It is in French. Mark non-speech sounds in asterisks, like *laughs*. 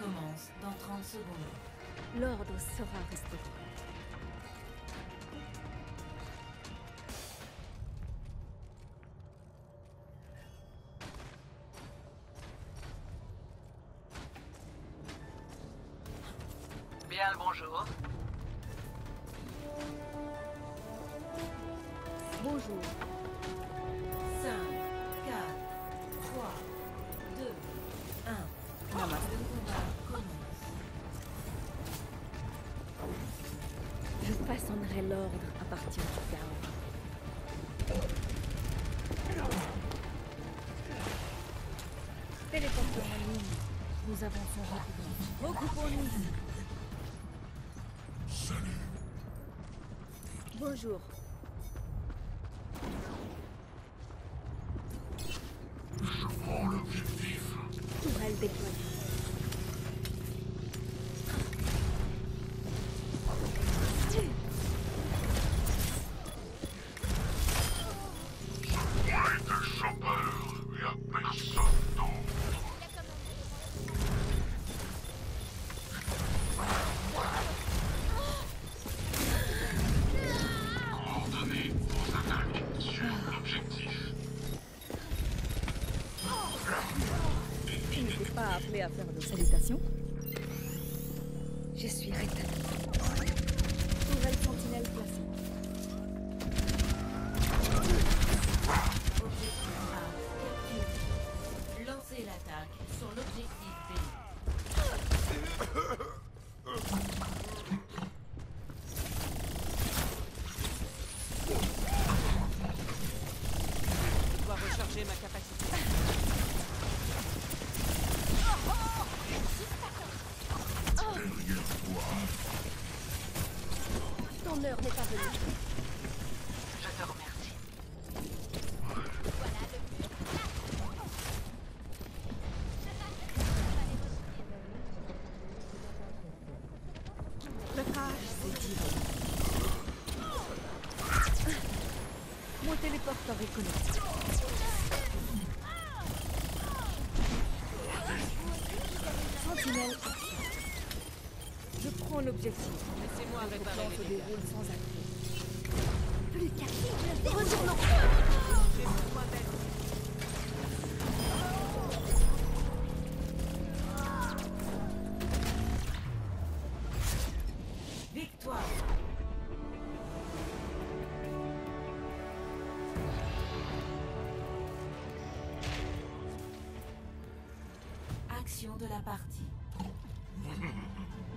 commence dans 30 secondes. L'ordre sera restauré. Bien le bonjour. Bonjour. Je façonnerai l'ordre à partir du chaos. Téléporteur en ligne. Nous avançons rapidement. Regroupons-nous. Bonjour. Tourelle déployée. Pas appelé à faire de salutations Je suis Rita. Tourelle sentinelle placée. Objectif A. Lancez l'attaque sur l'objectif B. Je dois recharger ma capacité. Je te remercie. Le crash s'est tiré. Mon téléporteur est connecté. Sentinelle. Je prends l'objectif. Laissez-moi réparer les dégâts. sans. Plus qu'à. Victoire Action de la partie. *laughs*